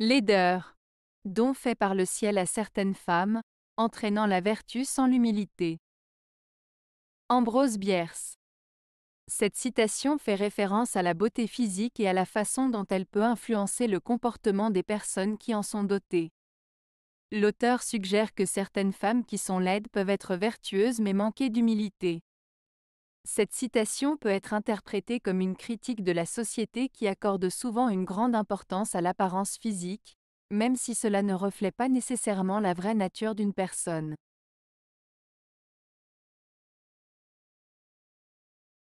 Laideur. Don fait par le ciel à certaines femmes, entraînant la vertu sans l'humilité. Ambrose Bierce. Cette citation fait référence à la beauté physique et à la façon dont elle peut influencer le comportement des personnes qui en sont dotées. L'auteur suggère que certaines femmes qui sont laides peuvent être vertueuses mais manquer d'humilité. Cette citation peut être interprétée comme une critique de la société qui accorde souvent une grande importance à l'apparence physique, même si cela ne reflète pas nécessairement la vraie nature d'une personne.